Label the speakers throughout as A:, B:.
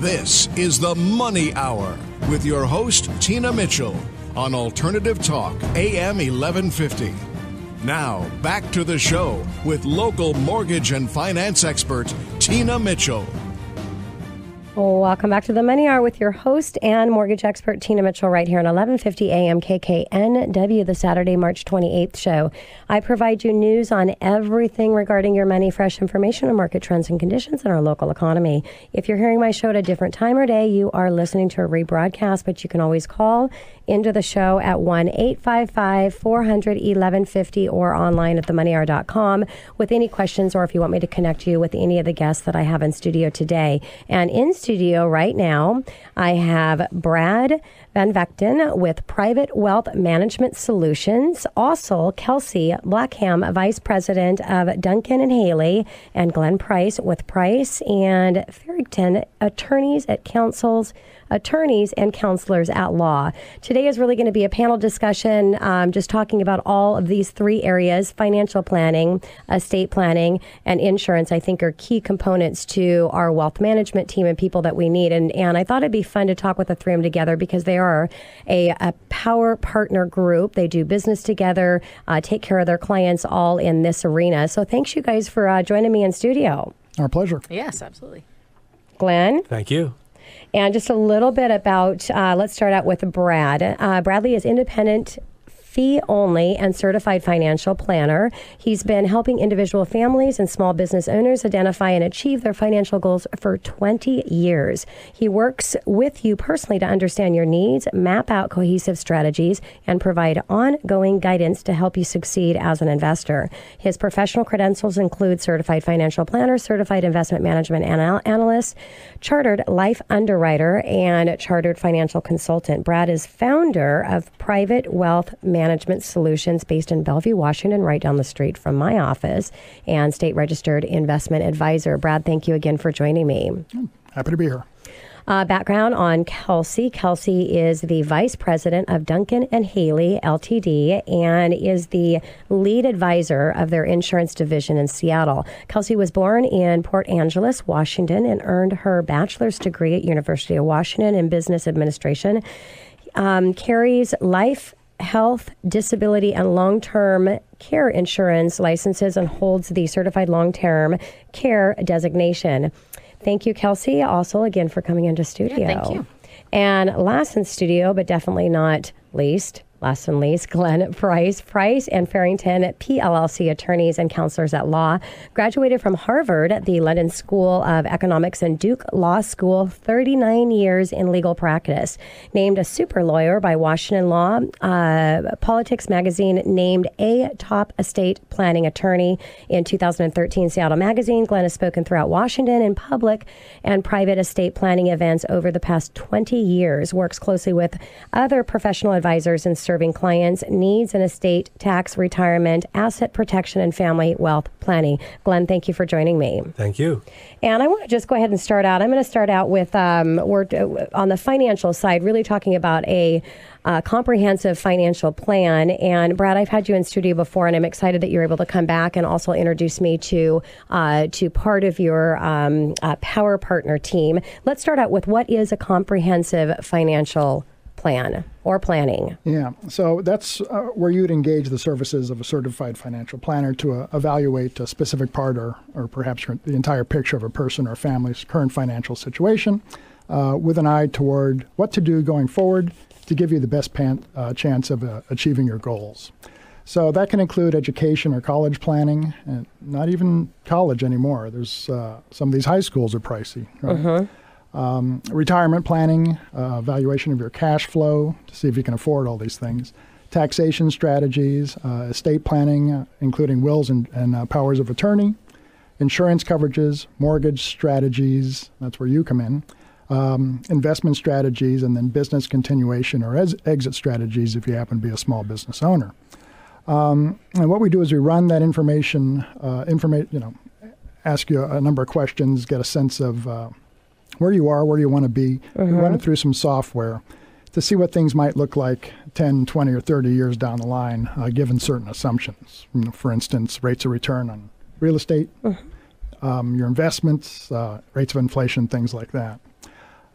A: This is the Money Hour with your host, Tina Mitchell, on Alternative Talk, AM 1150. Now, back to the show with local mortgage and finance expert, Tina Mitchell.
B: Welcome back to the Money Hour with your host and mortgage expert Tina Mitchell right here on 1150 AM KKNW, the Saturday, March 28th show. I provide you news on everything regarding your money, fresh information on market trends and conditions in our local economy. If you're hearing my show at a different time or day, you are listening to a rebroadcast, but you can always call into the show at 1 855 400 1150 or online at themoneyhour.com with any questions or if you want me to connect you with any of the guests that I have in studio today. And in studio right now, I have Brad Van Vechten with Private Wealth Management Solutions. Also, Kelsey Blackham, Vice President of Duncan and Haley, and Glenn Price with Price and Farrington, attorneys at councils attorneys and counselors at law. Today is really going to be a panel discussion, um, just talking about all of these three areas financial planning, estate planning, and insurance, I think are key components to our wealth management team and people that we need. And, and I thought it'd be fun to talk with the three of them together because they are a, a power partner group. They do business together, uh, take care of their clients all in this arena. So thanks, you guys, for uh, joining me in studio.
C: Our pleasure.
D: Yes, absolutely.
B: Glenn?
E: Thank you.
B: And just a little bit about, uh, let's start out with Brad. Uh, Bradley is independent fee only and certified financial planner. He's been helping individual families and small business owners identify and achieve their financial goals for 20 years. He works with you personally to understand your needs, map out cohesive strategies, and provide ongoing guidance to help you succeed as an investor. His professional credentials include certified financial planner, certified investment management anal- analyst, chartered life underwriter, and chartered financial consultant. Brad is founder of Private Wealth Management Management Solutions based in Bellevue, Washington, right down the street from my office, and state registered investment advisor. Brad, thank you again for joining me.
C: Happy to be here.
B: Uh, background on Kelsey. Kelsey is the vice president of Duncan and Haley Ltd. and is the lead advisor of their insurance division in Seattle. Kelsey was born in Port Angeles, Washington, and earned her bachelor's degree at University of Washington in business administration. Um, carries life health, disability, and long term care insurance licenses and holds the certified long term care designation. Thank you, Kelsey, also again for coming into studio.
D: Yeah, thank you.
B: And last in studio, but definitely not least, Last and least, Glenn Price, Price and Farrington, PLLC attorneys and counselors at law, graduated from Harvard, the London School of Economics, and Duke Law School, 39 years in legal practice. Named a super lawyer by Washington Law, uh, Politics Magazine named a top estate planning attorney in 2013 Seattle Magazine. Glenn has spoken throughout Washington in public and private estate planning events over the past 20 years, works closely with other professional advisors and serving clients' needs in estate, tax, retirement, asset protection, and family wealth planning. Glenn, thank you for joining me.
E: Thank you.
B: And I want to just go ahead and start out. I'm going to start out with um, we're on the financial side, really talking about a uh, comprehensive financial plan. And Brad, I've had you in studio before, and I'm excited that you're able to come back and also introduce me to uh, to part of your um, uh, Power Partner team. Let's start out with what is a comprehensive financial plan or planning.
C: Yeah, so that's uh, where you'd engage the services of a certified financial planner to uh, evaluate a specific part or, or perhaps the entire picture of a person or family's current financial situation uh, with an eye toward what to do going forward to give you the best pan- uh, chance of uh, achieving your goals. So that can include education or college planning, and not even college anymore. There's uh, some of these high schools are pricey. Right?
B: Mm-hmm
C: um, retirement planning, uh, evaluation of your cash flow to see if you can afford all these things, taxation strategies, uh, estate planning, uh, including wills and, and uh, powers of attorney, insurance coverages, mortgage strategies, that's where you come in, um, investment strategies, and then business continuation or ez- exit strategies if you happen to be a small business owner. Um, and what we do is we run that information, uh, informa- you know, ask you a number of questions, get a sense of uh, where you are, where you want to be,
B: mm-hmm.
C: run it through some software to see what things might look like 10, 20, or 30 years down the line, uh, given certain assumptions. You know, for instance, rates of return on real estate, mm-hmm. um, your investments, uh, rates of inflation, things like that.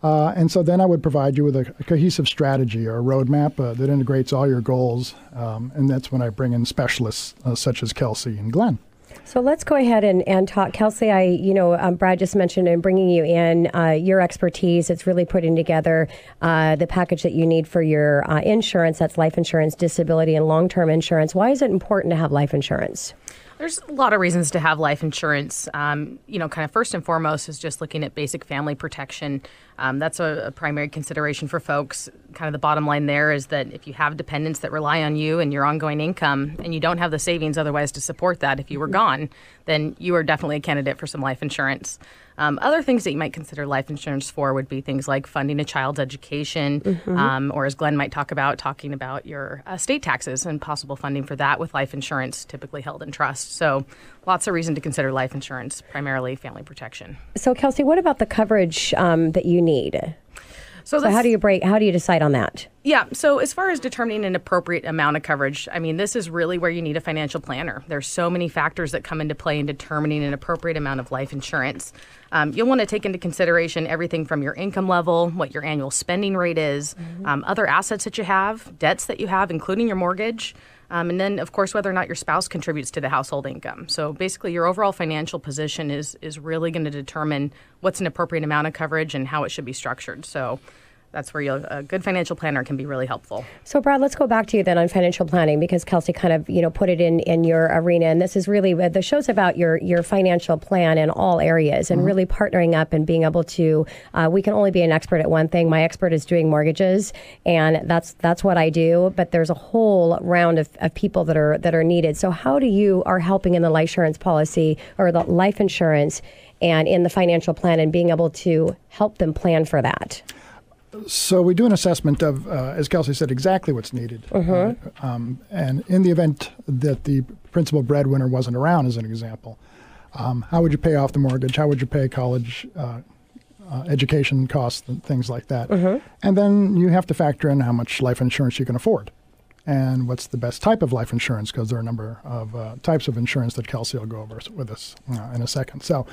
C: Uh, and so then I would provide you with a, a cohesive strategy or a roadmap uh, that integrates all your goals. Um, and that's when I bring in specialists uh, such as Kelsey and Glenn.
B: So let's go ahead and, and talk. Kelsey, I, you know, um, Brad just mentioned in bringing you in uh, your expertise. It's really putting together uh, the package that you need for your uh, insurance. That's life insurance, disability, and long term insurance. Why is it important to have life insurance?
D: There's a lot of reasons to have life insurance. Um, you know, kind of first and foremost is just looking at basic family protection. Um, that's a, a, primary consideration for folks. Kind of the bottom line there is that if you have dependents that rely on you and your ongoing income, and you don't have the savings otherwise to support that if you were gone, then you are definitely a candidate for some life insurance. Um, other things that you might consider life insurance for would be things like funding a child's education, mm-hmm. um, or as Glenn might talk about, talking about your uh, estate taxes and possible funding for that with life insurance, typically held in trust. So, lots of reason to consider life insurance, primarily family protection.
B: So, Kelsey, what about the coverage um, that you need? So, so how do you break? How do you decide on that?
D: Yeah. So as far as determining an appropriate amount of coverage, I mean, this is really where you need a financial planner. There's so many factors that come into play in determining an appropriate amount of life insurance. Um, you'll want to take into consideration everything from your income level, what your annual spending rate is, mm-hmm. um, other assets that you have, debts that you have, including your mortgage. Um, and then, of course, whether or not your spouse contributes to the household income. So basically, your overall financial position is is really going to determine what's an appropriate amount of coverage and how it should be structured. So that's where a good financial planner can be really helpful.
B: So, Brad, let's go back to you then on financial planning because Kelsey kind of you know put it in in your arena, and this is really the show's about your your financial plan in all areas and mm-hmm. really partnering up and being able to. Uh, we can only be an expert at one thing. My expert is doing mortgages, and that's that's what I do. But there's a whole round of, of people that are that are needed. So, how do you are helping in the life insurance policy or the life insurance? And in the financial plan, and being able to help them plan for that.
C: So we do an assessment of, uh, as Kelsey said, exactly what's needed. Uh-huh. Uh, um, and in the event that the principal breadwinner wasn't around, as an example, um, how would you pay off the mortgage? How would you pay college uh, uh, education costs and things like that? Uh-huh. And then you have to factor in how much life insurance you can afford. And what's the best type of life insurance? Because there are a number of uh, types of insurance that Kelsey will go over with us uh, in a second. So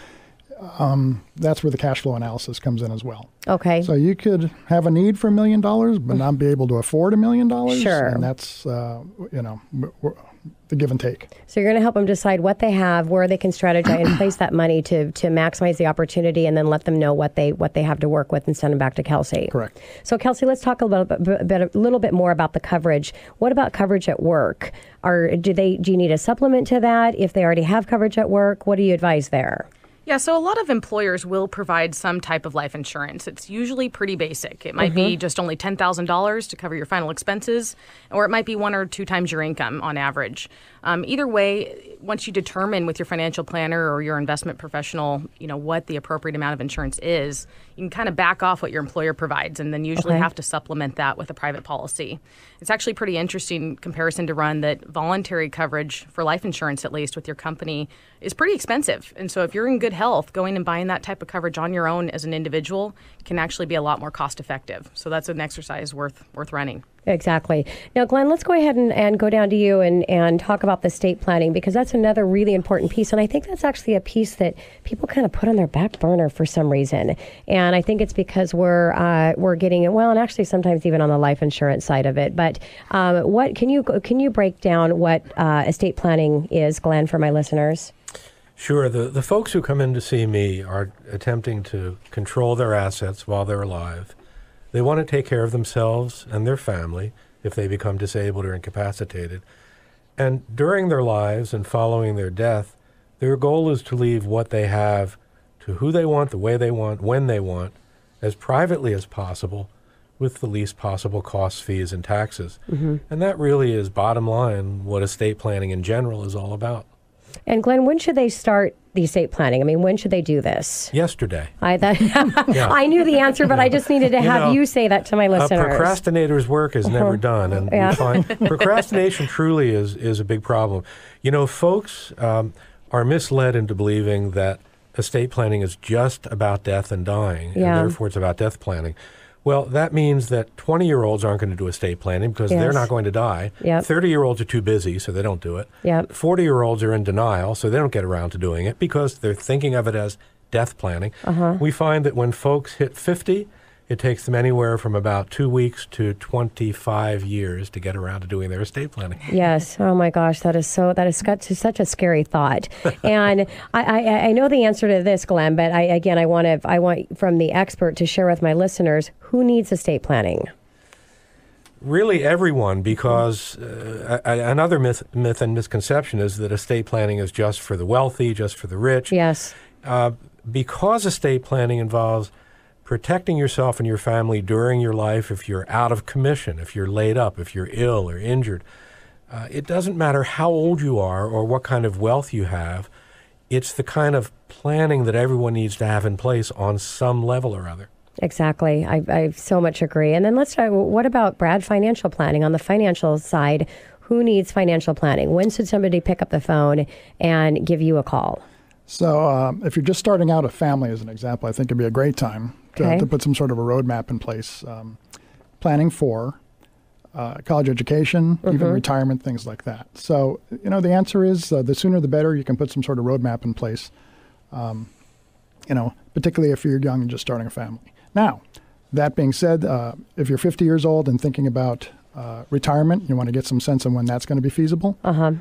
C: um, that's where the cash flow analysis comes in as well.
B: Okay.
C: So you could have a need for a million dollars, but not be able to afford a million dollars.
B: Sure.
C: And that's, uh, you know, the give and take.
B: So you're going to help them decide what they have, where they can strategize and place that money to to maximize the opportunity, and then let them know what they what they have to work with and send them back to Kelsey.
C: Correct.
B: So Kelsey, let's talk a little bit, bit a little bit more about the coverage. What about coverage at work? Are do they do you need a supplement to that if they already have coverage at work? What do you advise there?
D: Yeah, so a lot of employers will provide some type of life insurance. It's usually pretty basic. It might mm-hmm. be just only $10,000 to cover your final expenses, or it might be one or two times your income on average. Um, either way, once you determine with your financial planner or your investment professional, you know what the appropriate amount of insurance is, you can kind of back off what your employer provides, and then usually okay. have to supplement that with a private policy. It's actually pretty interesting comparison to run that voluntary coverage for life insurance, at least with your company, is pretty expensive. And so if you're in good health, going and buying that type of coverage on your own as an individual can actually be a lot more cost effective. So that's an exercise worth worth running.
B: Exactly. Now, Glenn, let's go ahead and, and go down to you and, and talk about the estate planning because that's another really important piece. And I think that's actually a piece that people kind of put on their back burner for some reason. And I think it's because we're uh, we're getting it well, and actually sometimes even on the life insurance side of it. But um, what can you can you break down what uh, estate planning is, Glenn, for my listeners?
E: Sure. The, the folks who come in to see me are attempting to control their assets while they're alive they want to take care of themselves and their family if they become disabled or incapacitated. And during their lives and following their death, their goal is to leave what they have to who they want, the way they want, when they want, as privately as possible, with the least possible costs, fees, and taxes. Mm-hmm. And that really is bottom line what estate planning in general is all about.
B: And Glenn, when should they start the estate planning? I mean, when should they do this?
E: Yesterday.
B: I that, yeah. I knew the answer, but I just needed to have you, know, you say that to my listeners.
E: A procrastinator's work is never uh-huh. done, and yeah. find, procrastination truly is is a big problem. You know, folks um, are misled into believing that estate planning is just about death and dying, yeah. and therefore it's about death planning. Well, that means that 20 year olds aren't going to do estate planning because yes. they're not going to die. 30 year olds are too busy, so they don't do it. 40 year olds are in denial, so they don't get around to doing it because they're thinking of it as death planning. Uh-huh. We find that when folks hit 50, It takes them anywhere from about two weeks to 25 years to get around to doing their estate planning.
B: Yes. Oh my gosh, that is so. That is such, such a scary thought. and I, I, I know the answer to this, Glenn. But I again, I want to. I want from the expert to share with my listeners who needs estate planning.
E: Really, everyone, because uh, another myth, myth and misconception is that estate planning is just for the wealthy, just for the rich.
B: Yes.
E: Uh, because estate planning involves protecting yourself and your family during your life if you're out of commission, if you're laid up, if you're ill or injured. Uh, it doesn't matter how old you are or what kind of wealth you have. It's the kind of planning that everyone needs to have in place on some level or other.
B: Exactly. I, I so much agree. And then let's talk. What about Brad financial planning on the financial side? Who needs financial planning? When should somebody pick up the phone and give you a call?
C: So, um, if you're just starting out a family, as an example, I think it'd be a great time to,
B: Okay.
C: to put some sort of a roadmap in place. Um, planning for uh, college education, even retirement, things like that. So, you know, the answer is uh, the sooner the better. You can put some sort of roadmap in place. Um, you know, particularly if you're young and just starting a family. Now, that being said, uh, if you're 50 years old and thinking about uh, retirement, you want to get some sense of when that's going to be feasible
B: Uh huh.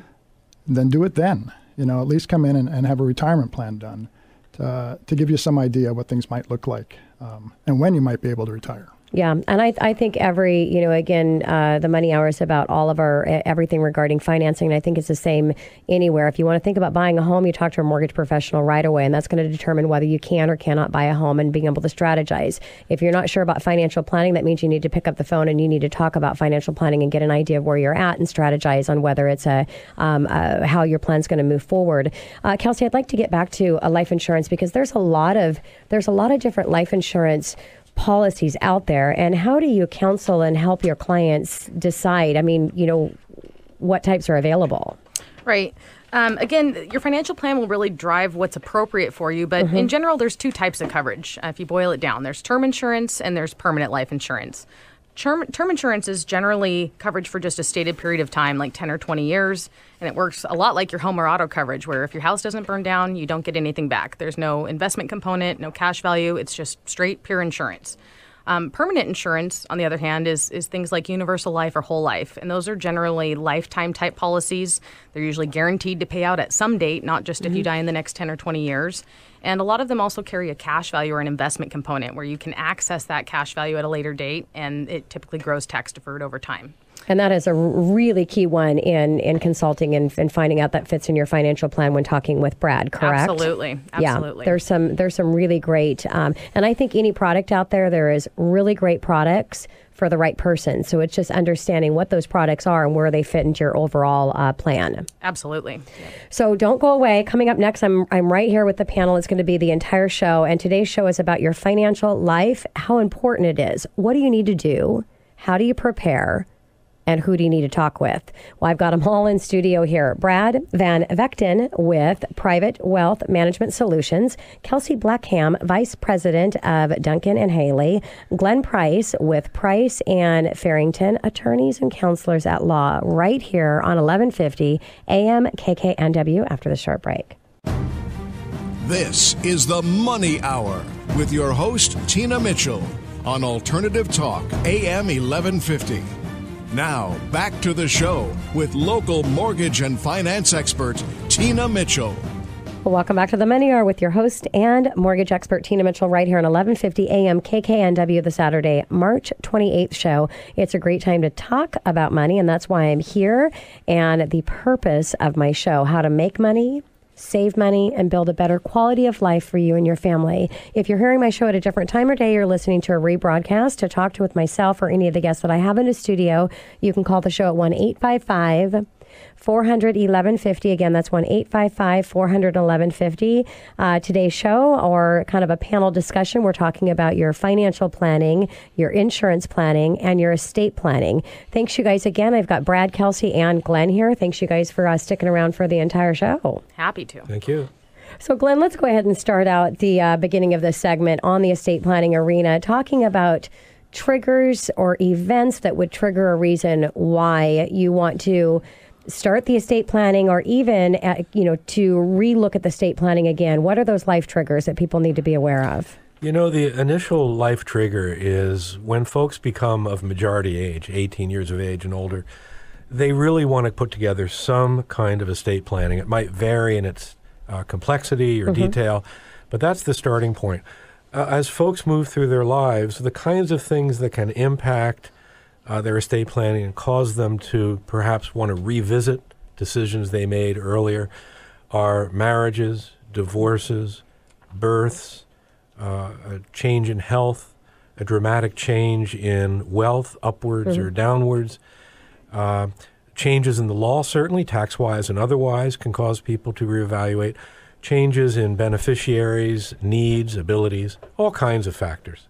C: then do it then. You know, at least come in and, and have a retirement plan done to, to give you some idea what things might look like um, and when you might be able to retire.
B: Yeah, and I, I think every you know again uh, the money hour is about all of our everything regarding financing. And I think it's the same anywhere. If you want to think about buying a home, you talk to a mortgage professional right away, and that's going to determine whether you can or cannot buy a home and being able to strategize. If you're not sure about financial planning, that means you need to pick up the phone and you need to talk about financial planning and get an idea of where you're at and strategize on whether it's a um, uh, how your plan's going to move forward. Uh, Kelsey, I'd like to get back to a life insurance because there's a lot of there's a lot of different life insurance policies out there and how do you counsel and help your clients decide i mean you know what types are available
D: Right. Um, again, your financial plan will really drive what's appropriate for you, but in general, there's two types of coverage. Uh, if you boil it down, there's term insurance and there's permanent life insurance. Term, term insurance is generally coverage for just a stated period of time, like 10 or 20 years, and it works a lot like your home or auto coverage, where if your house doesn't burn down, you don't get anything back. There's no investment component, no cash value, it's just straight, pure insurance. Um, permanent insurance, on the other hand, is is things like universal life or whole life, and those are generally lifetime type policies. They're usually guaranteed to pay out at some date, not just if you die in the next ten or twenty years. And a lot of them also carry a cash value or an investment component, where you can access that cash value at a later date, and it typically grows tax deferred over time.
B: And that is a really key one in in consulting and, and finding out that fits in your financial plan when talking with brad correct
D: Absolutely,
B: yeah
D: absolutely.
B: there's some there's some really great um, and i think any product out there there is really great products for the right person so it's just understanding what those products are and where they fit into your overall uh, plan
D: Absolutely.
B: So don't go away. Coming up next, I'm I'm right here with the panel. It's going to be the entire show, and today's show is about your financial life, how important it is. What do you need to do? How do you prepare? And who do you need to talk with? Well, I've got them all in studio here. Brad Van Vechten with Private Wealth Management Solutions, Kelsey Blackham, Vice President of Duncan and Haley, Glenn Price with Price and Farrington, attorneys and counselors at law, right here on 1150 AM KKNW after the short break.
A: This is the Money Hour with your host, Tina Mitchell, on Alternative Talk, AM 1150. Now, back to the show with local mortgage and finance expert, Tina Mitchell.
B: Welcome back to the Money Hour with your host and mortgage expert Tina Mitchell right here on 1150 AM KKNW the Saturday, March 28th show. It's a great time to talk about money and that's why I'm here and the purpose of my show, how to make money, save money and build a better quality of life for you and your family. If you're hearing my show at a different time or day, you're listening to a rebroadcast to talk to with myself or any of the guests that I have in the studio, you can call the show at 1 855 400 1150. Again, that's 1 855 400 1150. Uh, today's show, or kind of a panel discussion, we're talking about your financial planning, your insurance planning, and your estate planning. Thanks, you guys, again. I've got Brad, Kelsey, and Glenn here. Thanks, you guys, for uh, sticking around for the entire show.
D: Happy to.
E: Thank you.
B: So, Glenn, let's go ahead and start out the uh, beginning of this segment on the estate planning arena, talking about triggers or events that would trigger a reason why you want to start the estate planning or even uh, you know to relook at the estate planning again what are those life triggers that people need to be aware of
E: You know, the initial life trigger is when folks become of majority age, 18 years of age and older, they really want to put together some kind of estate planning. It might vary in its uh, complexity or
B: Mm-hmm.
E: detail, but that's the starting point. Uh, as folks move through their lives, the kinds of things that can impact uh, their estate planning and cause them to perhaps want to revisit decisions they made earlier are marriages, divorces, births, uh, a change in health, a dramatic change in wealth, upwards or downwards. Uh, changes in the law, certainly tax wise and otherwise, can cause people to reevaluate. Changes in beneficiaries, needs, abilities, all kinds of factors.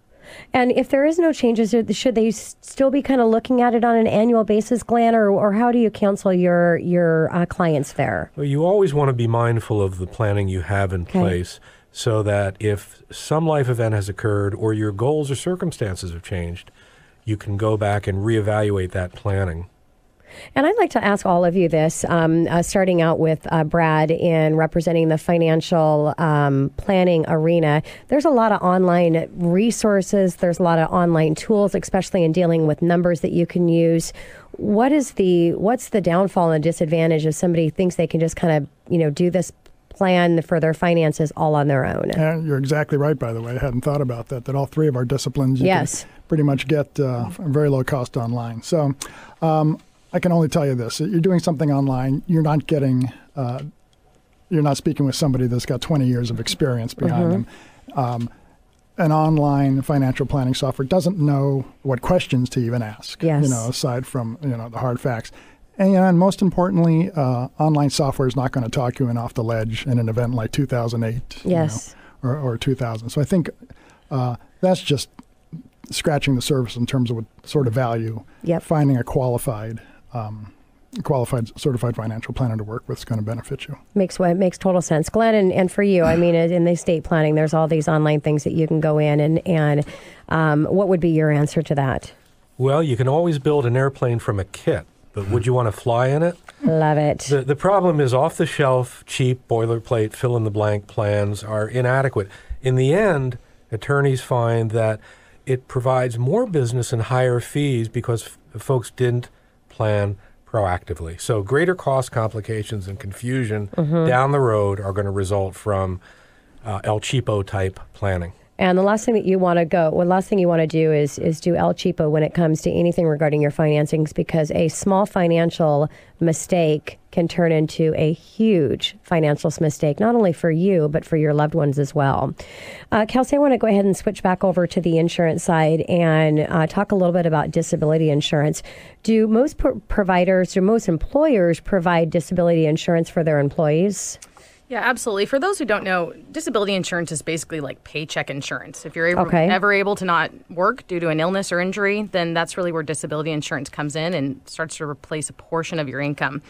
B: And if there is no changes, should they still be kind of looking at it on an annual basis, Glenn, or, or how do you counsel your your uh, clients there?
E: Well, you always want to be mindful of the planning you have in
B: Okay.
E: place so that if some life event has occurred or your goals or circumstances have changed, you can go back and reevaluate that planning.
B: And I'd like to ask all of you this, um, uh, starting out with uh, Brad in representing the financial um, planning arena. There's a lot of online resources, there's a lot of online tools, especially in dealing with numbers that you can use. What is the what's the downfall and disadvantage if somebody thinks they can just kind of you know do this plan for their finances all on their own?
C: Yeah, you're exactly right, by the way. I hadn't thought about that, that all three of our disciplines you
B: Yes.
C: pretty much get uh, very low cost online. So um, I can only tell you this. You're doing something online, you're not getting, uh, you're not speaking with somebody that's got 20 years of experience behind them. Um, an online financial planning software doesn't know what questions to even ask.
B: Yes.
C: You know, aside from you know the hard facts. And, you know, and most importantly, uh, online software is not going to talk you in off the ledge in an event like 2008. you know,
B: Yes.
C: or, or 2000. So I think uh, that's just scratching the surface in terms of what sort of value
B: Yep.
C: finding a qualified, um, qualified certified financial planner to work with is going to benefit you.
B: Makes what makes total sense, Glenn, and, and for you, I mean, in the estate planning, there's all these online things that you can go in, and and um, what would be your answer to that?
E: Well, you can always build an airplane from a kit, but would you want to fly in it?
B: Love it.
E: The, the problem is off the shelf, cheap, boilerplate, fill in the blank plans are inadequate. In the end, attorneys find that it provides more business and higher fees because f- folks didn't plan proactively. So, greater cost complications and confusion down the road are going to result from uh, El Cheapo type planning.
B: And the last thing that you want to go, well, last thing you want to do is is do El Cheapo when it comes to anything regarding your financings, because a small financial mistake can turn into a huge financial mistake, not only for you but for your loved ones as well. Uh, Kelsey, I want to go ahead and switch back over to the insurance side and uh, talk a little bit about disability insurance. Do most pro- providers, do most employers provide disability insurance for their employees?
D: Yeah, absolutely. For those who don't know, disability insurance is basically like paycheck insurance. If you're able,
B: Okay.
D: ever able to not work due to an illness or injury, then that's really where disability insurance comes in and starts to replace a portion of your income.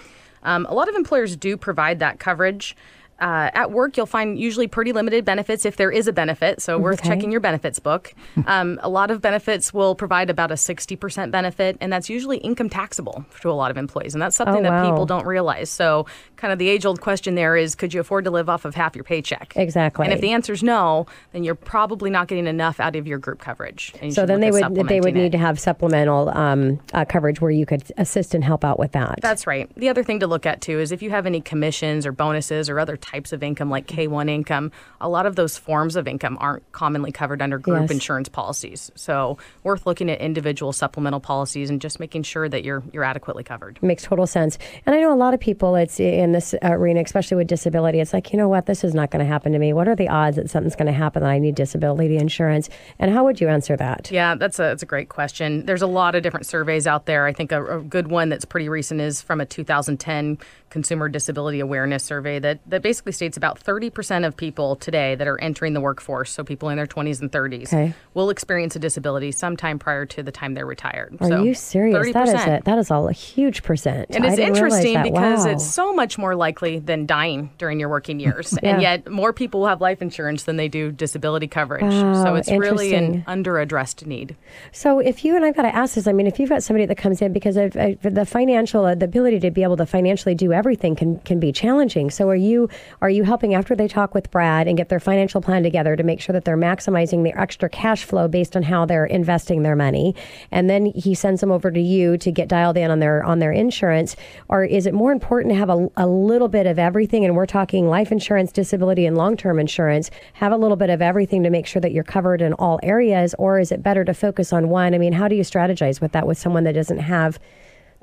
D: Um, a lot of employers do provide that coverage. Uh, at work, you'll find usually pretty limited benefits if there is a benefit, so worth
B: Okay.
D: checking your benefits book. um, a lot of benefits will provide about a 60% benefit, and that's usually income taxable to a lot of employees. And that's something
B: Oh,
D: that
B: wow.
D: people don't realize. So, kind of the age old question there is could you afford to live off of half your paycheck?
B: Exactly.
D: And if the answer is no, then you're probably not getting enough out of your group coverage.
B: So then they would they would need
D: it.
B: to have supplemental um, uh, coverage where you could assist and help out with that.
D: That's right. The other thing to look at too is if you have any commissions or bonuses or other types of income like K1 income, a lot of those forms of income aren't commonly covered under group
B: Yes.
D: insurance policies. So, worth looking at individual supplemental policies and just making sure that you're you're adequately covered.
B: makes total sense. And I know a lot of people. It's in this arena, especially with disability. It's like you know what, this is not going to happen to me. What are the odds that something's going to happen that I need disability insurance? And how would you answer that?
D: Yeah, that's a that's a great question. There's a lot of different surveys out there. I think a, a good one that's pretty recent is from a 2010 Consumer Disability Awareness Survey that that basically states about 30% of people today that are entering the workforce, so people in their 20s and 30s,
B: Okay.
D: will experience a disability sometime prior to the time they're retired.
B: Are
D: so
B: you serious?
D: 30%.
B: That is a that is a huge percent.
D: And
B: I
D: it's interesting because
B: Wow.
D: it's so much more likely than dying during your working years.
B: Yeah.
D: And yet, more people will have life insurance than they do disability coverage.
B: Wow,
D: so it's really an under-addressed need.
B: So if you and I've got to ask this, I mean, if you've got somebody that comes in because of, uh, the financial, uh, the ability to be able to financially do everything can can be challenging. So are you are you helping after they talk with Brad and get their financial plan together to make sure that they're maximizing their extra cash flow based on how they're investing their money? And then he sends them over to you to get dialed in on their on their insurance, or is it more important to have a, a little bit of everything? And we're talking life insurance, disability, and long term insurance. Have a little bit of everything to make sure that you're covered in all areas, or is it better to focus on one? I mean, how do you strategize with that with someone that doesn't have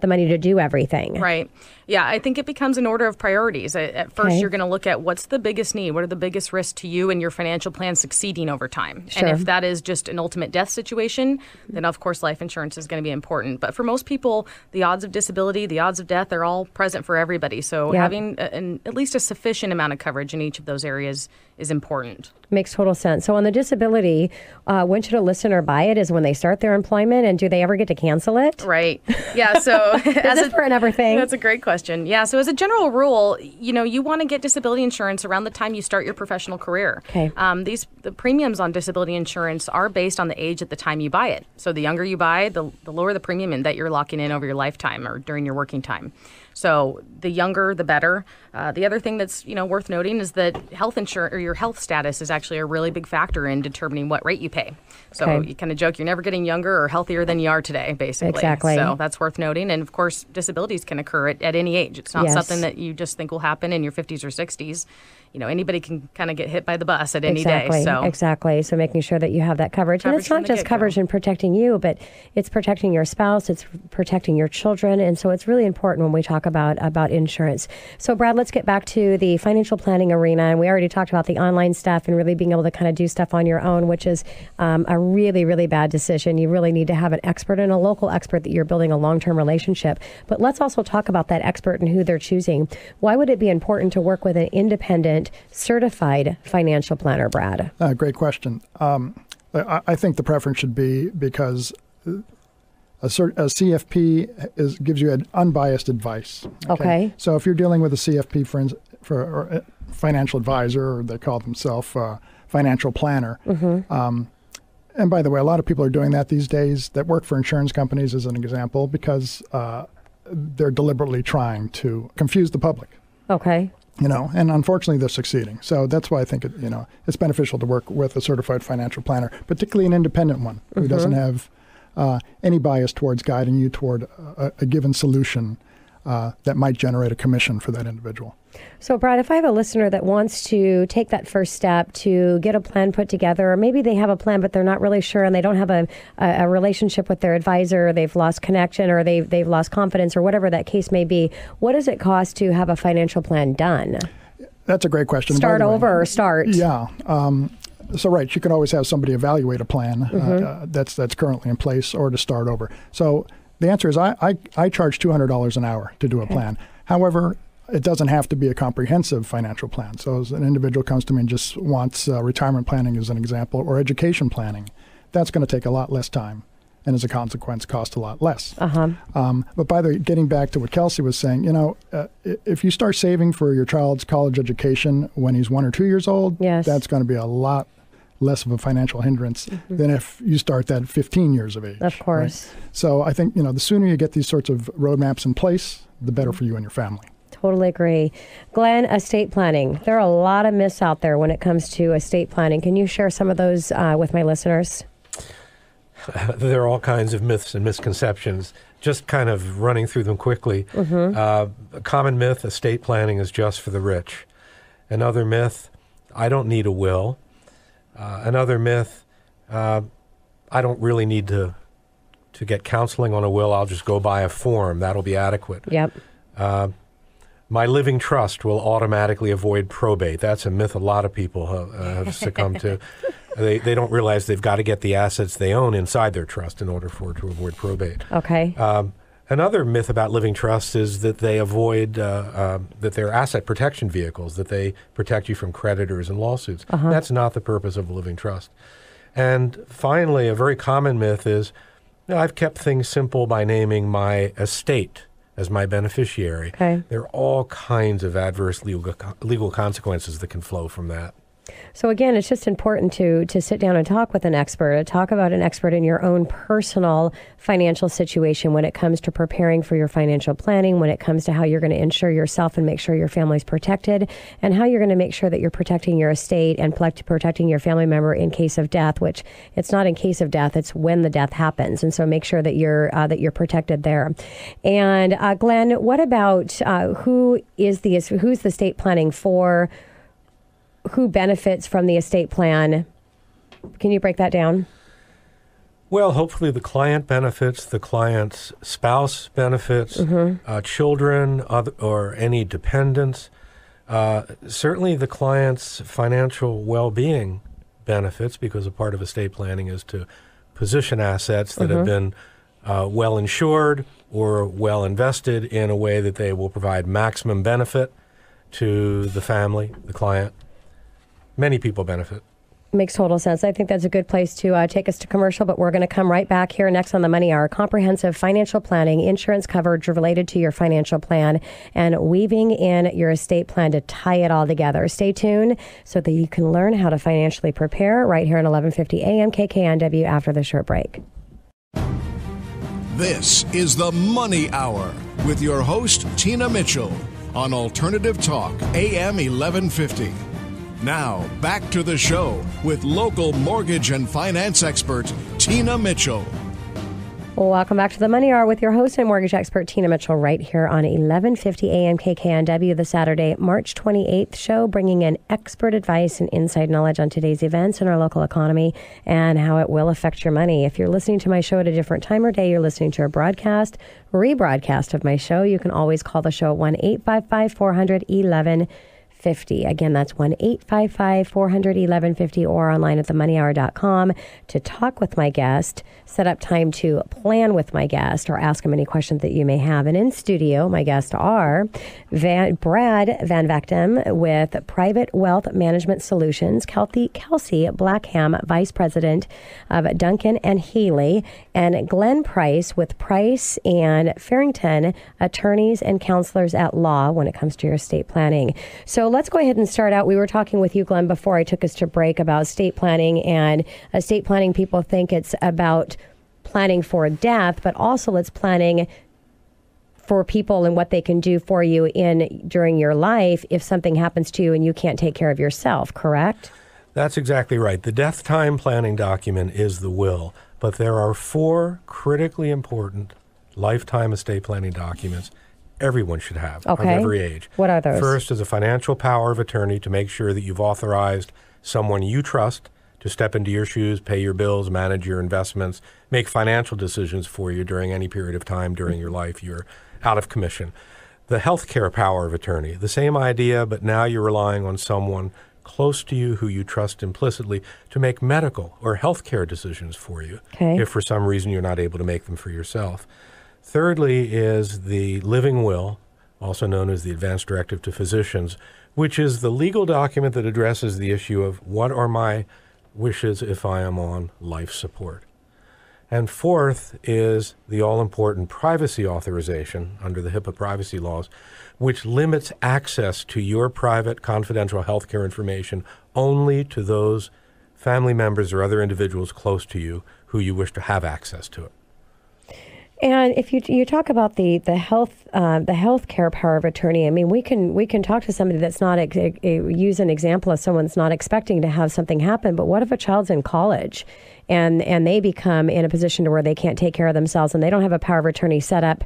B: the money to do everything?
D: Right. Yeah, I think it becomes an order of priorities. At, first,
B: Okay.
D: you're going to look at what's the biggest need, what are the biggest risks to you and your financial plan succeeding over time.
B: Sure.
D: And if that is just an ultimate death situation, then of course life insurance is going to be important. But for most people, the odds of disability, the odds of death, are all present for everybody. So
B: Yep.
D: having a, an, at least a sufficient amount of coverage in each of those areas is important.
B: Makes total sense. So on the disability, uh, when should a listener buy it? Is when they start their employment, and do they ever get to cancel it?
D: Right. Yeah. So
B: Is this for an everything?
D: That's a great question. Yeah. So as a general rule, you know, you want to get disability insurance around the time you start your professional career.
B: Okay.
D: Um, these the premiums on disability insurance are based on the age at the time you buy it. So the younger you buy, the the lower the premium in that you're locking in over your lifetime or during your working time. So the younger, the better. Uh, the other thing that's you know worth noting is that health insurance or your health status is actually a really big factor in determining what rate you pay. So
B: Okay.
D: you kind of joke you're never getting younger or healthier than you are today, basically.
B: Exactly.
D: So that's worth noting. And of course, disabilities can occur at, at any age. It's not
B: Yes.
D: something that you just think will happen in your 50s or 60s. You know, anybody can kind of get hit by the bus at any
B: exactly,
D: day. So
B: exactly. So making sure that you have that coverage, and it's not just coverage and protecting you, but it's protecting your spouse, it's protecting your children, and so it's really important when we talk about about insurance. So, Brad, let's get back to the financial planning arena, and we already talked about the online stuff and really being able to kind of do stuff on your own, which is um, a really, really bad decision. You really need to have an expert and a local expert that you're building a long term relationship. But let's also talk about that expert and who they're choosing. Why would it be important to work with an independent, certified financial planner, Brad?
C: Uh, great question. Um, I, I think the preference should be because a, cert, a CFP is, gives you an unbiased advice.
B: Okay.
C: So if you're dealing with a CFP for, for or a financial advisor, or they call themselves uh, financial planner. Um, and by the way, a lot of people are doing that these days that work for insurance companies, as an example, because uh, they're deliberately trying to confuse the public
B: Okay.
C: You know, and unfortunately they're succeeding. So that's why I think it, you know it's beneficial to work with a certified financial planner, particularly an independent one who doesn't have uh, any bias towards guiding you toward a, a given solution uh, that might generate a commission for that individual.
B: So, Brad, if I have a listener that wants to take that first step to get a plan put together, or maybe they have a plan but they're not really sure and they don't have a, a, a relationship with their advisor, or they've lost connection, or they've, they've lost confidence, or whatever that case may be, what does it cost to have a financial plan done?
C: That's a great question.
B: Start
C: the way-
B: over or start?
C: Yeah. Um, so right, you can always have somebody evaluate a plan uh,
B: Mm-hmm.
C: uh, that's that's currently in place, or to start over. So the answer is I I, I charge two hundred dollars an hour to do a plan. However, it doesn't have to be a comprehensive financial plan. So as an individual comes to me and just wants uh, retirement planning as an example, or education planning, that's going to take a lot less time, and as a consequence, cost a lot less.
B: Uh huh.
C: Um, but by the way, getting back to what Kelsey was saying, you know, uh, if you start saving for your child's college education when he's one or two years old,
B: Yes.
C: that's going to be a lot less of a financial hindrance than if you start that 15 years of age.
B: Mm-hmm. Of
C: right?
B: course.
C: So I think, you know, the sooner you get these sorts of roadmaps in place, the better for you and your family.
B: Totally agree. Glenn, estate planning. There are a lot of myths out there when it comes to estate planning. Can you share some of those uh, with my listeners?
E: there are all kinds of myths and misconceptions. Just kind of running through them quickly. Uh, a common myth: estate planning is just for the rich. Another myth: I don't need a will. Uh, another myth: uh, I don't really need to to get counseling on a will. I'll just go buy a form. That'll be adequate.
B: Yep.
E: My living trust will automatically avoid probate. That's a myth a lot of people have, uh, have succumbed to. They, they don't realize they've got to get the assets they own inside their trust in order for it to avoid probate.
B: Okay.
E: Um, another myth about living trusts is that they avoid uh, um that they're asset protection vehicles, that they protect you from creditors and lawsuits. That's not the purpose of a living trust. And finally, a very common myth is you know, I've kept things simple by naming my estate as my beneficiary.
B: Okay.
E: There are all kinds of adverse legal, legal consequences that can flow from that.
B: So again, it's just important to to sit down and talk with an expert, to talk about an expert in your own personal financial situation when it comes to preparing for your financial planning, when it comes to how you're going to insure yourself and make sure your family's protected, and how you're going to make sure that you're protecting your estate and protecting your family member in case of death. Which it's not in case of death; it's when the death happens, and so make sure that you're uh, that you're protected there. And uh, Glenn, what about uh, who is the who's the estate planning for? Who benefits from the estate plan. Can you break that down?
E: Well, hopefully the client benefits, the client's spouse benefits, mm-hmm. uh, children, other, or any dependents. Uh, certainly the client's financial well being benefits because a part of estate planning is to position assets that mm-hmm. have been uh, well insured or well invested in a way that they will provide maximum benefit to the family, the client many people benefit.
B: Makes total sense. I think that's a good place to uh, take us to commercial, but we're going to come right back here next on the Money Hour. Comprehensive financial planning, insurance coverage related to your financial plan, and weaving in your estate plan to tie it all together. Stay tuned so that you can learn how to financially prepare right here at 1150 AM KKNW after the short break.
A: This is the Money Hour with your host, Tina Mitchell, on Alternative Talk, AM 1150. Now, back to the show with local mortgage and finance expert Tina Mitchell.
B: Welcome back to the Money Hour with your host and mortgage expert Tina Mitchell right here on 1150 AM KKNW, the Saturday, March 28th show, bringing in expert advice and inside knowledge on today's events in our local economy and how it will affect your money. If you're listening to my show at a different time or day, you're listening to a broadcast, rebroadcast of my show, you can always call the show at 1 855 400 50. Again, that's 1 855 400 1150 or online at themoneyhour.com to talk with my guest, set up time to plan with my guest, or ask him any questions that you may have. And in studio, my guests are Van, Brad Van Vechten with Private Wealth Management Solutions, Kelsey, Kelsey Blackham, Vice President of Duncan and Healy, and Glenn Price with Price and Farrington, attorneys and counselors at law when it comes to your estate planning. So let's go ahead and start out. We were talking with you, Glenn, before I took us to break about estate planning, and uh, estate planning people think it's about planning for death, but also it's planning for people and what they can do for you in during your life if something happens to you and you can't take care of yourself, correct?
E: That's exactly right. The death time planning document is the will, but there are four critically important lifetime estate planning documents everyone should have
B: okay.
E: of every age.
B: What are those?
E: First is a financial power of attorney to make sure that you've authorized someone you trust to step into your shoes, pay your bills, manage your investments, make financial decisions for you during any period of time during your life you're out of commission. The healthcare power of attorney, the same idea, but now you're relying on someone close to you who you trust implicitly to make medical or healthcare decisions for you
B: okay.
E: if for some reason you're not able to make them for yourself. Thirdly, is the living will, also known as the advance directive to physicians, which is the legal document that addresses the issue of what are my wishes if I am on life support. And fourth is the all important privacy authorization under the HIPAA privacy laws, which limits access to your private confidential healthcare information only to those family members or other individuals close to you who you wish to have access to it.
B: And if you you talk about the the health uh, the health care power of attorney, I mean we can we can talk to somebody that's not ex- use an example of someone's not expecting to have something happen. But what if a child's in college, and and they become in a position to where they can't take care of themselves and they don't have a power of attorney set up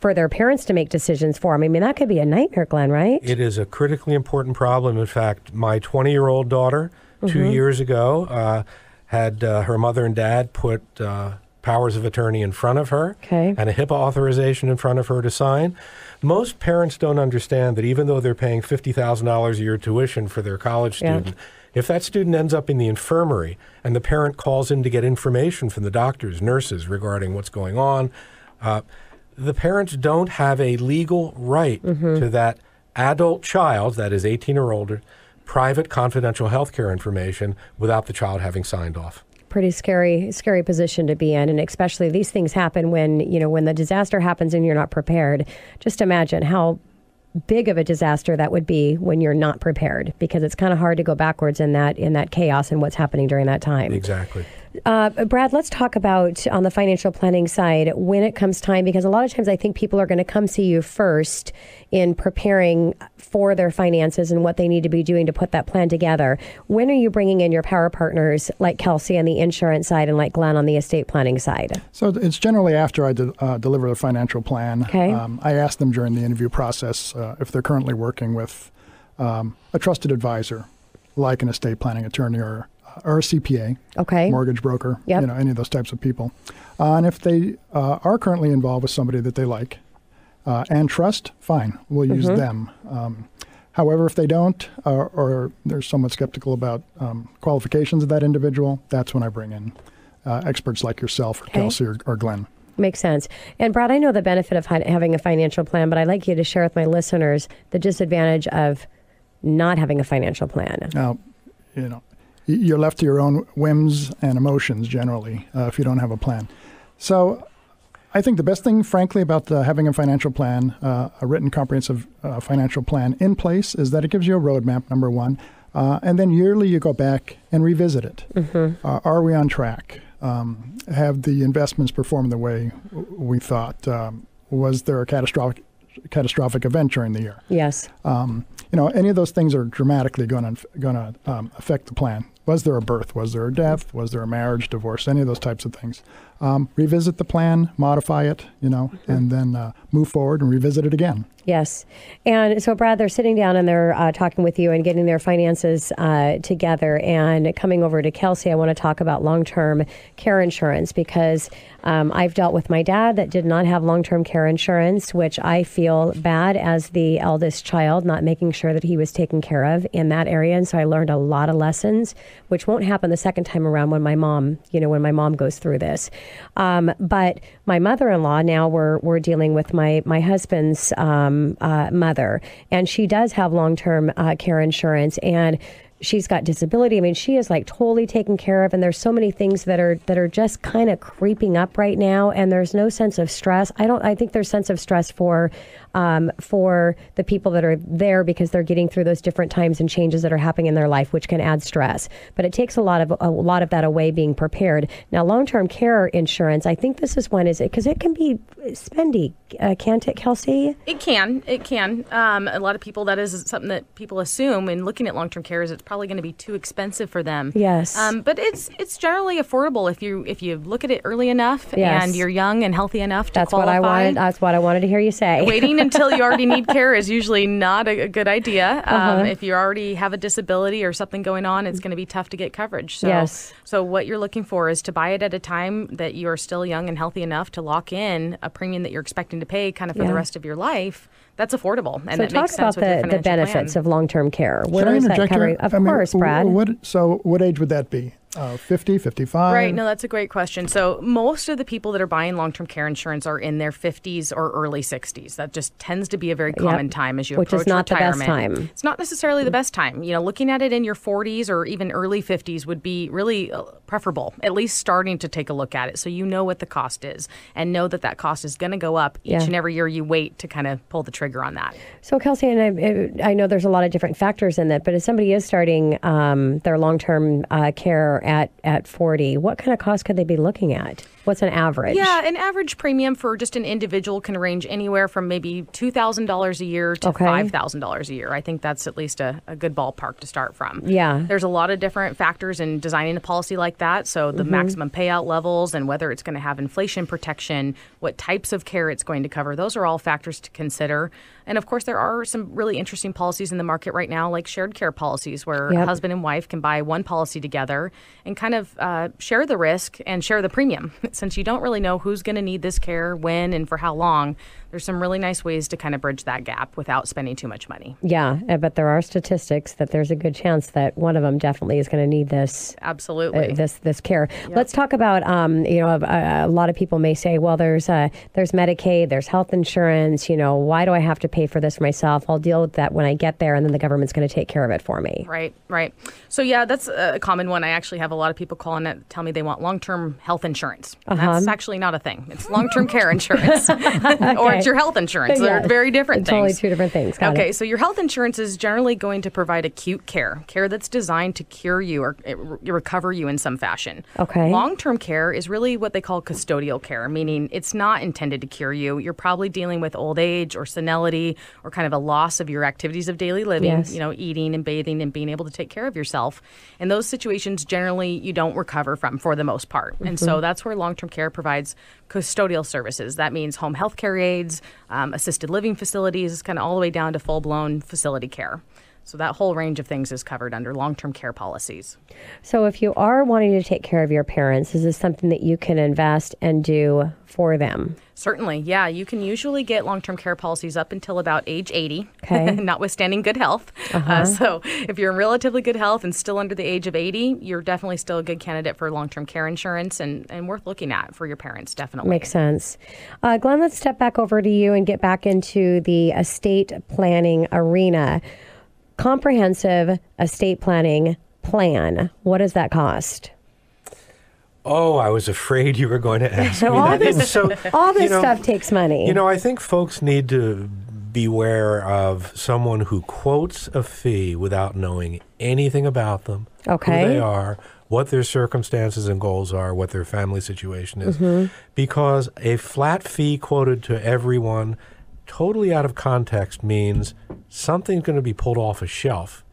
B: for their parents to make decisions for them? I mean that could be a nightmare, Glenn. Right?
E: It is a critically important problem. In fact, my 20 year old daughter 2 mm-hmm. years ago uh, had uh, her mother and dad put uh, powers of attorney in front of her
B: okay.
E: and a HIPAA authorization in front of her to sign. Most parents don't understand that even though they're paying $50,000 a year tuition for their college student, yeah. if that student ends up in the infirmary and the parent calls in to get information from the doctors, nurses regarding what's going on, uh, the parents don't have a legal right mm-hmm. to that adult child, that is 18 or older, private confidential health care information without the child having signed off
B: pretty scary scary position to be in and especially these things happen when you know when the disaster happens and you're not prepared just imagine how big of a disaster that would be when you're not prepared because it's kind of hard to go backwards in that in that chaos and what's happening during that time.
E: Exactly.
B: Uh, Brad, let's talk about on the financial planning side when it comes time, because a lot of times I think people are going to come see you first in preparing for their finances and what they need to be doing to put that plan together. When are you bringing in your power partners like Kelsey on the insurance side and like Glenn on the estate planning side?
C: So it's generally after I de- uh, deliver the financial plan.
B: Okay.
C: Um, I ask them during the interview process uh, if they're currently working with um, a trusted advisor, like an estate planning attorney or or a CPA,
B: Okay.
C: mortgage broker,
B: Yep.
C: you know, any of those types of people. Uh, and if they uh, are currently involved with somebody that they like uh, and trust, fine, we'll use
B: Mm-hmm.
C: them. Um, however, if they don't, or, or they're somewhat skeptical about um, qualifications of that individual, that's when I bring in uh, experts like yourself, or
B: Okay.
C: Kelsey, or, or Glenn.
B: Makes sense. And Brad, I know the benefit of having a financial plan, but I'd like you to share with my listeners the disadvantage of not having a financial plan.
C: Now, you know, you're left to your own whims and emotions generally uh, if you don't have a plan. So, I think the best thing, frankly, about uh, having a financial plan, uh, a written comprehensive uh, financial plan in place, is that it gives you a roadmap. Number one, uh, and then yearly you go back and revisit it. Uh, are we on track? Um, have the investments performed the way w- we thought? Um, was there a catastrophic catastrophic event during the year?
B: Yes.
C: um, you know, any of those things are dramatically going to going to um, affect the plan. Was there a birth? Was there a death? Was there a marriage, divorce? Any of those types of things. Um, revisit the plan, modify it, you know, and then uh, move forward and revisit it again.
B: Yes. And so, Brad, they're sitting down and they're uh, talking with you and getting their finances uh, together. And coming over to Kelsey, I want to talk about long term care insurance because um, I've dealt with my dad that did not have long term care insurance, which I feel bad as the eldest child, not making sure that he was taken care of in that area. And so I learned a lot of lessons, which won't happen the second time around when my mom, you know, when my mom goes through this. Um, but my mother-in-law now we're we're dealing with my my husband's um, uh, mother, and she does have long-term uh, care insurance and. She's got disability. I mean, she is like totally taken care of, and there's so many things that are that are just kind of creeping up right now. And there's no sense of stress. I don't. I think there's sense of stress for um, for the people that are there because they're getting through those different times and changes that are happening in their life, which can add stress. But it takes a lot of a lot of that away being prepared. Now, long term care insurance, I think this is one is it because it can be spendy, uh, can't it, Kelsey?
D: It can. It can. Um, a lot of people, that is something that people assume in looking at long term care is it's probably going to be too expensive for them.
B: Yes.
D: Um, but it's it's generally affordable if you if you look at it early enough
B: Yes.
D: and you're young and healthy enough to
B: That's what
D: qualify.
B: I wanted. That's what I wanted to hear you say.
D: Waiting until you already need care is usually not a, a good idea. Um,
B: Uh-huh.
D: If you already have a disability or something going on, it's going to be tough to get coverage. So,
B: Yes.
D: so what you're looking for is to buy it at a time that you are still young and healthy enough to lock in a premium that you're expecting to pay kind of for
B: Yeah.
D: the rest of your life. That's affordable, and
B: so
D: that
B: talk about
D: with
B: the, the benefits
D: plan.
B: of long term care. Where
C: Can I
B: that
C: interject
B: covering? Of
C: I mean,
B: course,
C: w-
B: Brad.
C: What, so, what age would that be? Uh, 50, 55?
D: Right. No, that's a great question. So, most of the people that are buying long term care insurance are in their 50s or early 60s. That just tends to be a very common time as you
B: Which is
D: approach
B: not the best
D: retirement.
B: time.
D: It's not necessarily the best time. You know, looking at it in your 40s or even early 50s would be really uh, preferable, at least starting to take a look at it so you know what the cost is and know that that cost is going to go up each
B: Yeah.
D: and every year you wait to kind of pull the trigger on that.
B: So, Kelsey, and I, I know there's a lot of different factors in that, but if somebody is starting um, their long term uh, care at, at 40, what kind of cost could they be looking at? What's an average?
D: Yeah, an average premium for just an individual can range anywhere from maybe two thousand dollars a year to
B: Okay.
D: five thousand dollars a year. I think that's at least a, a good ballpark to start from.
B: Yeah.
D: there's a lot of different factors in designing a policy like that. So
B: Mm-hmm.
D: the maximum payout levels and whether it's going to have inflation protection, what types of care it's going to cover, those are all factors to consider. And of course, there are some really interesting policies in the market right now, like shared care policies, where
B: Yep.
D: husband and wife can buy one policy together and kind of uh, share the risk and share the premium. Since you don't really know who's going to need this care, when, and for how long, there's some really nice ways to kind of bridge that gap without spending too much money.
B: Yeah, uh, but there are statistics that there's a good chance that one of them definitely is going to need this
D: Absolutely.
B: uh, this this care. Let's talk about um, you know a, a lot of people may say, well, there's uh, there's Medicaid, there's health insurance. You know, why do I have to pay for this myself? I'll deal with that when I get there, and then the government's going to take care of it for me.
D: Right, right. So yeah, that's a common one. I actually have a lot of people calling it, tell me they want long term health insurance. That's actually not a thing. It's long term care insurance, or it's your health insurance. They're
B: Yes.
D: very different things.
B: Totally two different things. Got
D: okay,
B: it.
D: so your health insurance is generally going to provide acute care, care that's designed to cure you or uh, recover you in some fashion.
B: Okay.
D: Long term care is really what they call custodial care, meaning it's not intended to cure you. You're probably dealing with old age or senility or kind of a loss of your activities of daily living,
B: Yes.
D: you know, eating and bathing and being able to take care of yourself. And those situations generally you don't recover from for the most part. And
B: Mm-hmm.
D: so that's where long term care provides custodial services. That means home health care aides, um, assisted living facilities, kind of all the way down to full blown facility care. So that whole range of things is covered under long term care policies.
B: So, if you are wanting to take care of your parents, is this something that you can invest and do for them?
D: Certainly, yeah. You can usually get long term care policies up until about age 80,
B: Okay.
D: notwithstanding good health. uh so, if you're in relatively good health and still under the age of 80, you're definitely still a good candidate for long term care insurance and, and worth looking at for your parents, definitely.
B: Makes sense. Uh, Glenn, let's step back over to you and get back into the estate planning arena. Comprehensive estate planning plan. What does that cost?
E: Oh, I was afraid you were going to ask me
B: All
E: that.
B: this-
E: so,
B: All this
E: you know,
B: stuff takes money.
E: You know, I think folks need to beware of someone who quotes a fee without knowing anything about them,
B: Okay.
E: who they are, what their circumstances and goals are, what their family situation is.
B: Mm-hmm.
E: Because a flat fee quoted to everyone, totally out of context, means something's going to be pulled off a shelf.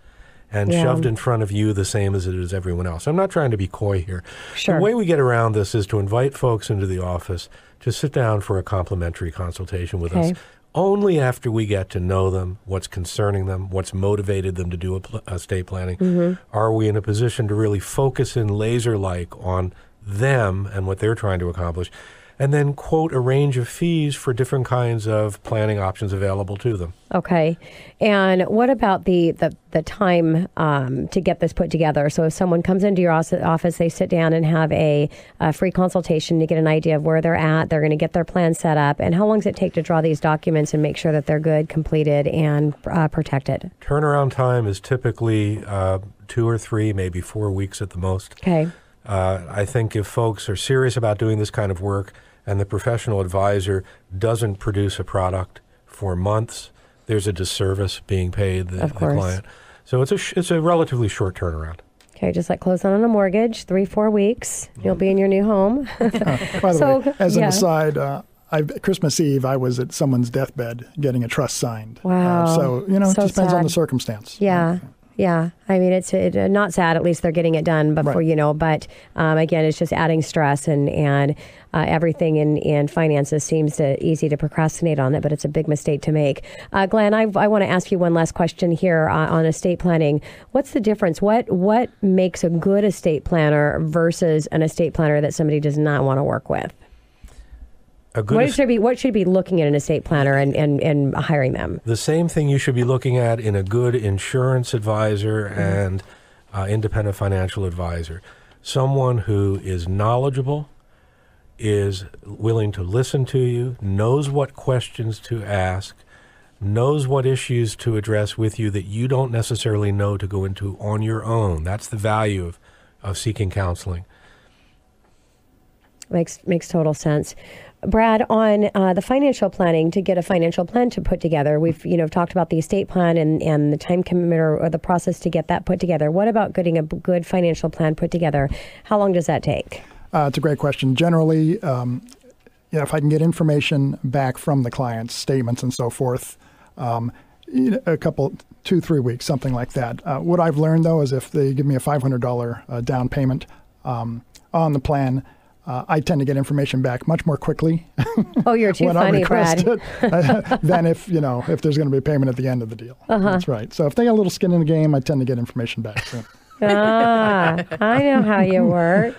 E: And
B: Yeah.
E: shoved in front of you the same as it is everyone else. I'm not trying to be coy here.
B: Sure.
E: The way we get around this is to invite folks into the office to sit down for a complimentary consultation with
B: Okay.
E: us only after we get to know them, what's concerning them, what's motivated them to do a pl- estate planning.
B: Mm-hmm.
E: Are we in a position to really focus in laser like on them and what they're trying to accomplish? And then quote a range of fees for different kinds of planning options available to them.
B: Okay. And what about the the, the time um, to get this put together? So if someone comes into your office, they sit down and have a, a free consultation to get an idea of where they're at. They're going to get their plan set up. And how long does it take to draw these documents and make sure that they're good, completed, and uh, protected?
E: Turnaround time is typically uh, two or three, maybe four weeks at the most.
B: Okay.
E: Uh, I think if folks are serious about doing this kind of work and the professional advisor doesn't produce a product for months, there's a disservice being paid the,
B: Of
E: the client. So it's a sh- it's a relatively short turnaround.
B: Okay. Just like closing on a mortgage, three, four weeks, you'll be in your new home.
C: By the
B: So,
C: way, as an aside, uh, I, Christmas Eve, I was at someone's deathbed getting a trust signed. Uh,
B: Wow.
C: so, you know,
B: So
C: it just depends on the circumstance.
B: Yeah. Yeah, I mean it's it, uh, not sad. At least they're getting it done before
C: Right.
B: you know. But um, again, it's just adding stress and and uh, everything in, in finances seems to easy to procrastinate on it, but it's a big mistake to make. Uh, Glenn, I, I want to ask you one last question here uh, on estate planning. What's the difference? What what makes a good estate planner versus an estate planner that somebody does not want to work with? What
E: es-
B: should be what should be looking at an estate planner and, and, and hiring them?
E: the same thing you should be looking at in a good insurance advisor and uh, independent financial advisor. Someone who is knowledgeable, is willing to listen to you, knows what questions to ask, knows what issues to address with you that you don't necessarily know to go into on your own. That's the value of, of seeking counseling.
B: Makes makes total sense. Brad, on uh, the financial planning to get a financial plan to put together, we've you know talked about the estate plan and, and the time commitment or, or the process to get that put together. What about getting a good financial plan put together? How long does that take?
C: Uh, it's a great question. Generally, um, yeah, if I can get information back from the clients, statements and so forth, um, you know, a couple, two, three weeks, something like that. Uh, what I've learned though is if they give me a $500 uh, down payment um, on the plan, uh, I tend to get information back much more quickly
B: Oh, you're too
C: when I
B: funny,
C: request
B: Brad.
C: it than if you know if there's going to be a payment at the end of the deal.
B: Uh-huh.
C: That's right. So if they got a little skin in the game, I tend to get information back. soon.
B: ah, I know how you work.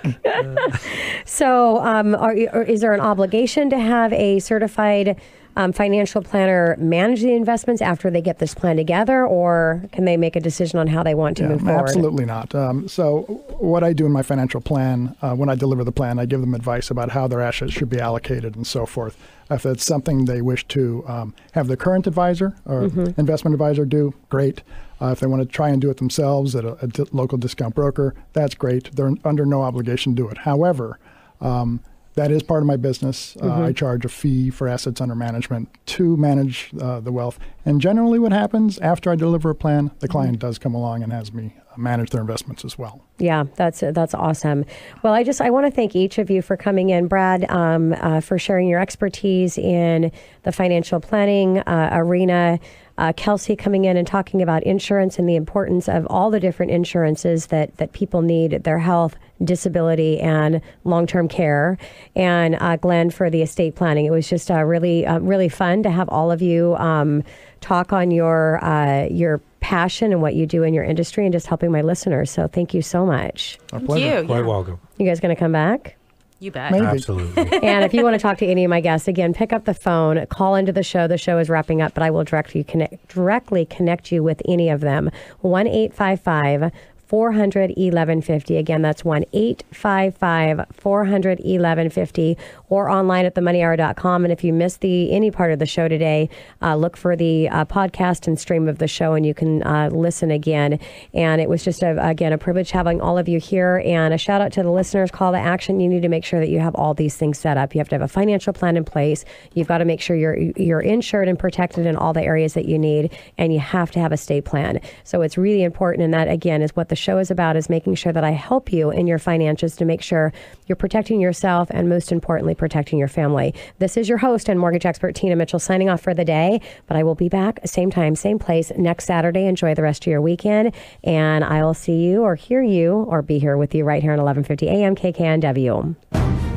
B: so, um, are, is there an obligation to have a certified um, financial planner manage the investments after they get this plan together, or can they make a decision on how they want to
C: Yeah,
B: move forward?
C: Absolutely not. Um, so, what I do in my financial plan, uh, when I deliver the plan, I give them advice about how their assets should be allocated and so forth. If it's something they wish to um, have their current advisor or
B: Mm-hmm.
C: investment advisor do, great. Uh, if they want to try and do it themselves at a, a local discount broker, that's great. They're under no obligation to do it. However, um, that is part of my business. Uh,
B: Mm-hmm.
C: I charge a fee for assets under management to manage uh, the wealth. And generally, what happens after I deliver a plan, the
B: Mm-hmm.
C: client does come along and has me uh, manage their investments as well.
B: Yeah, that's that's awesome. Well, I just I want to thank each of you for coming in, Brad, um, uh, for sharing your expertise in the financial planning uh, arena. Uh, Kelsey coming in and talking about insurance and the importance of all the different insurances that that people need their health, disability, and long term care. And uh, Glenn for the estate planning. It was just uh, really uh, really fun to have all of you um, talk on your uh, your passion and what you do in your industry and just helping my listeners. So thank you so much.
C: Our
D: Thank you.
E: Quite
D: Yeah.
E: welcome.
B: You guys going to come back?
D: You bet.
C: Maybe.
E: Absolutely.
B: and if you want to talk to any of my guests, again, pick up the phone, call into the show. The show is wrapping up, but I will directly connect, directly connect you with any of them. 1 855 400 1150. Again, that's 1 855 400 1150 or online at themoneyhour.com. And if you missed the any part of the show today, uh, look for the uh, podcast and stream of the show and you can uh, listen again. And it was just, a, again, a privilege having all of you here. And a shout out to the listeners, call to action. You need to make sure that you have all these things set up. You have to have a financial plan in place. You've got to make sure you're, you're insured and protected in all the areas that you need. And you have to have an estate plan. So it's really important. And that, again, is what the show is about, is making sure that I help you in your finances to make sure you're protecting yourself and most importantly, protecting your family. This is your host and mortgage expert, Tina Mitchell, signing off for the day. But I will be back same time, same place next Saturday. Enjoy the rest of your weekend. And I will see you or hear you or be here with you right here on 1150 AM KKNW.